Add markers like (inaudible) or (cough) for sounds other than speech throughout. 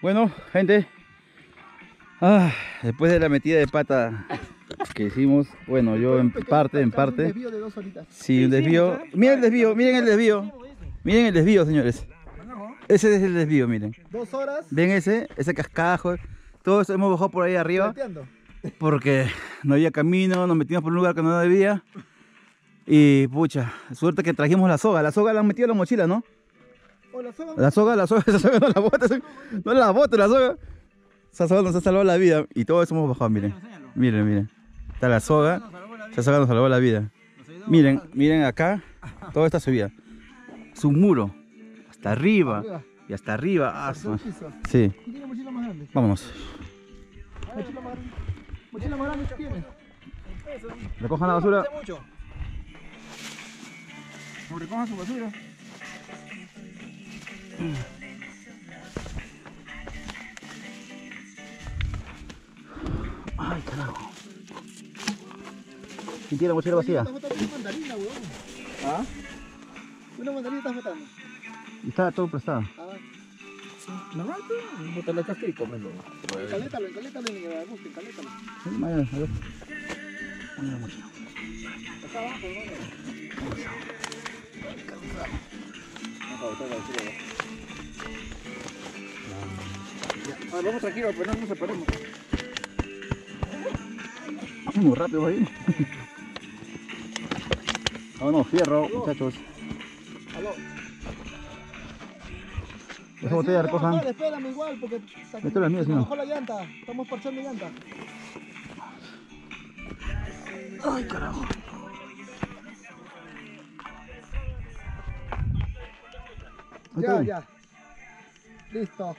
Bueno, gente. Ah, después de la metida de pata que hicimos, bueno, yo en parte, en parte. Un desvío de dos horitas. Sí, un desvío. Miren el desvío, miren el desvío. Miren el desvío, señores. Ese es el desvío, miren. Dos horas. Ven ese, ese cascajo. Todo eso hemos bajado por ahí arriba porque no había camino, nos metimos por un lugar que no debía. Y pucha, suerte que trajimos la soga. La soga la han metido en la mochila, ¿no? Hola, soga. La soga, la soga, (laughs) esa soga no la botes, no la botes la soga. Esa soga nos ha salvado la vida y todo eso hemos bajado, miren. Miren, miren. Está la soga, esa soga nos salvó la vida. Miren, miren acá, toda esta subida. Es un muro, hasta arriba y hasta arriba. Ah. Sí, ¿Quién tiene mochila más grande? Mochila más grande. Tiene. Recojan la basura. mucho. Recojan su basura. Ay, carajo. ¿Quién tiene la mochila vacía? Estás botando una mandarina, weón. ¿Ah? Una mandarina estás botando. Y está todo prestado. Ah, Normal, pues, botar la casca y cómelo. encalétalo, encalétalo encalétalo. Sí, vaya, a ver. Ponle la mochila. Acá abajo, ¿no? Ah, vamos tranquilo, pero no nos separemos. Muy rápido, ahí. Vámonos, fierro, muchachos. Aló. Esa botella recojan. vamos Espérame igual, porque Esto es se señor. bajó la llanta. Estamos parchando llanta. Ay, carajo. Ya, ya. Listo.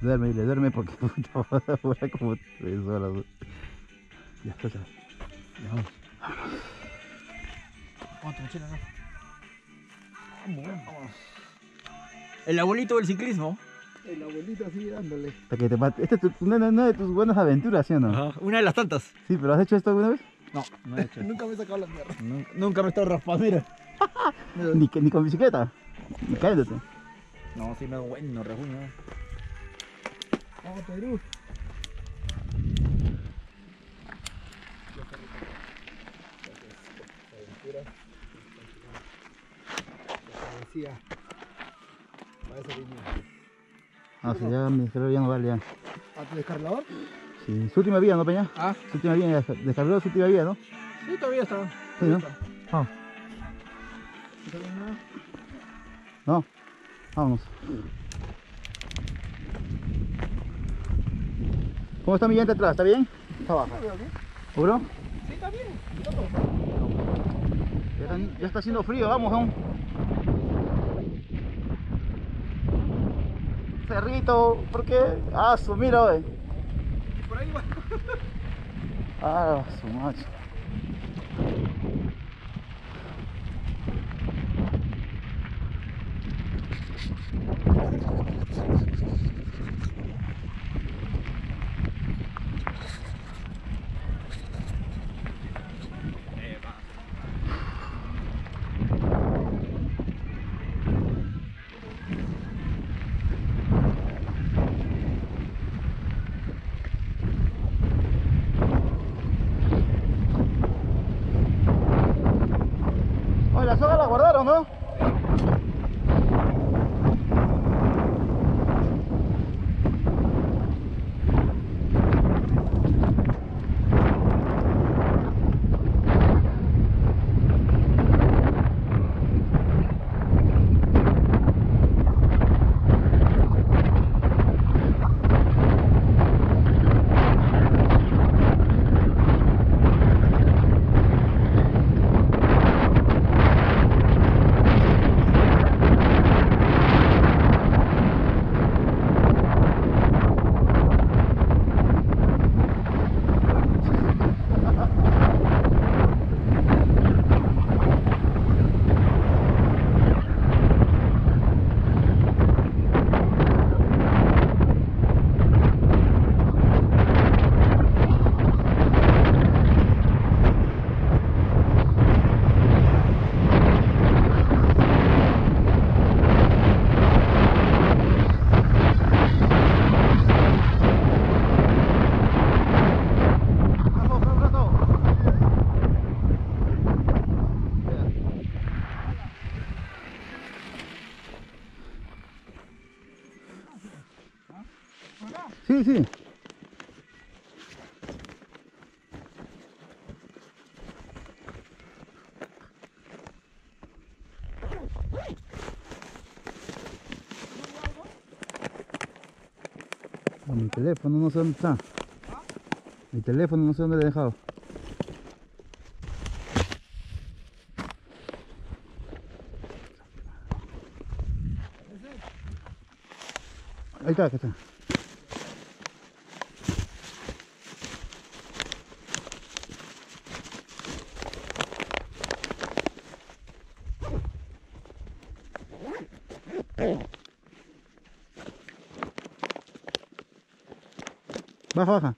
Duerme, dile, duerme porque (laughs) puta, dura como tres horas. Ya está, ya. Ya vamos. Vamos, mochila, no. Vamos, vamos. El abuelito del ciclismo. El abuelito sigue dándole. Hasta que te mate. Esta es tu- una, una de tus buenas aventuras, ¿sí o no? Ajá, Una de las tantas. Sí, pero ¿has hecho esto alguna vez? No, no he hecho. (laughs) Nunca me he sacado la mierda. Nu- Nunca me he estado raspando, mira. (laughs) Ni, ni con bicicleta. Ni cayéndote. No, sí me hago bueno, rejuño. Vamos, Perú. Decía, parece que Ah, sí, ya mi celular ya no vale ya. ¿A tu descargador? Sí, su última vía, ¿no, Peña? Ah, Su última vía, ya descargó su última vía, ¿no? sí, todavía está. Sí, ¿no? Vamos. ¿No. Vámonos. ¿Cómo está mi llanta atrás? ¿Está bien? Está baja. ¿Seguro? Sí, está bien. Ya está, ya está haciendo frío, vamos aún. Cerrito, ¿por qué? Ah, su mira, wey. Por ahí va. Ah, su macho. Thank you. Sí, sí. Mi teléfono no sé dónde está. Mi teléfono no sé dónde lo he dejado. Ahí está, acá está. Baja, baja.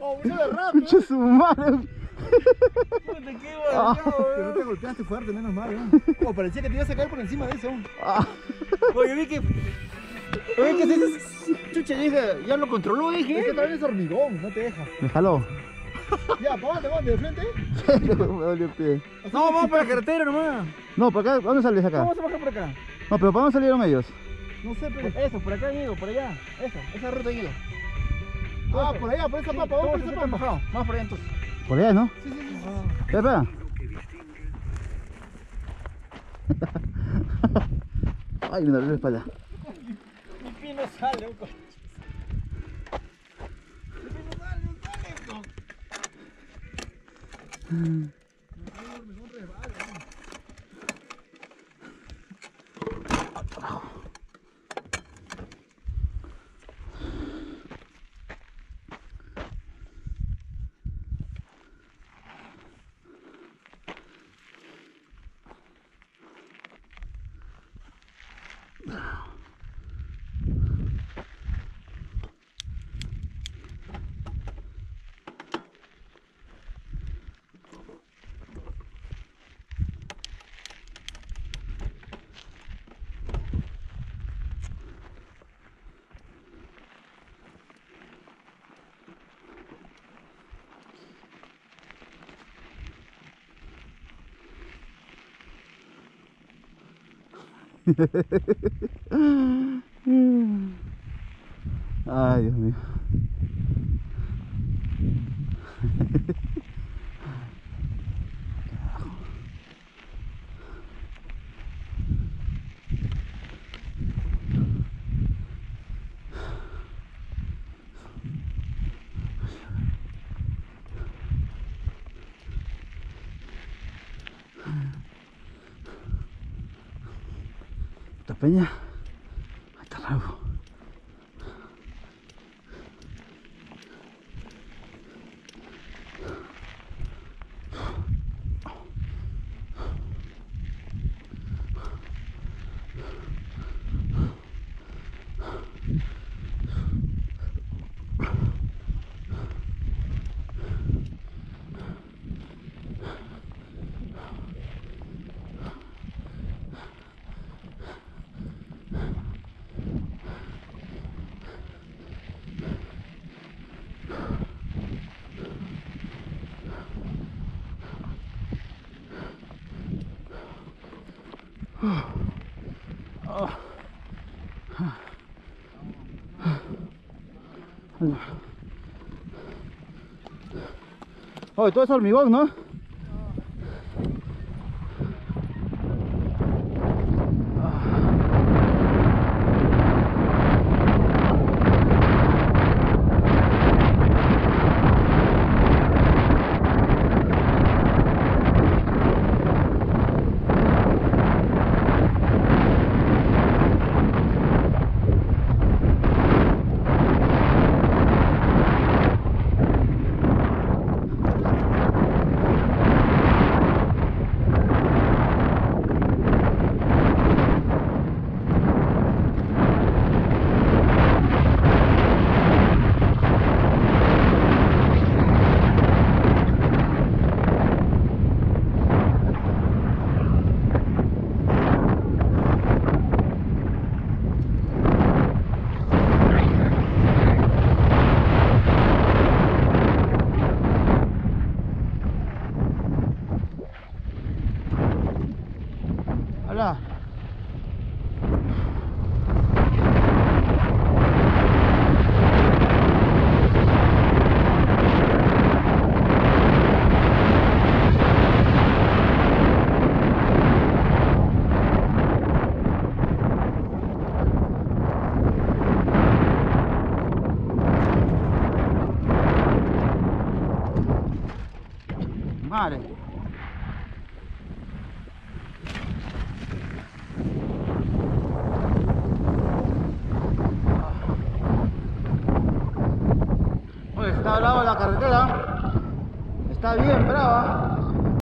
¡Oh, una de su madre. Ah. Pero no te golpeaste fuerte, menos mal, ¿eh? Oh, parecía que te ibas a caer por encima de eso. Ah. Oye, vi que. Oye, que ese. Chucha, dije, ya lo controló, dije. Es que también es hormigón, no te deja. Me jaló. Ya, ¿para dónde? ¿De frente? (laughs) Me dolió el pie. No, vamos para la carretera nomás. No, por acá, ¿dónde sales acá? Vamos a bajar por acá. No, pero ¿para dónde salieron ellos? No sé, pero. Eso, por acá han ido, por allá. Eso, esa ruta han ido. Ah, por allá, por esa papa, vamos por esa papa. Vamos por allá entonces. Por allá, ¿no? Sí, sí, sí. Espera, (laughs) espera. Ay, me dolió la espalda. Mi pie no sale, un co- Mi pie no sale, sale, no. Ay, (laughs) Dios mío. Esta peña. Ahí está bravo. Oye, todo es hormigón, ¿no? Olha Mare.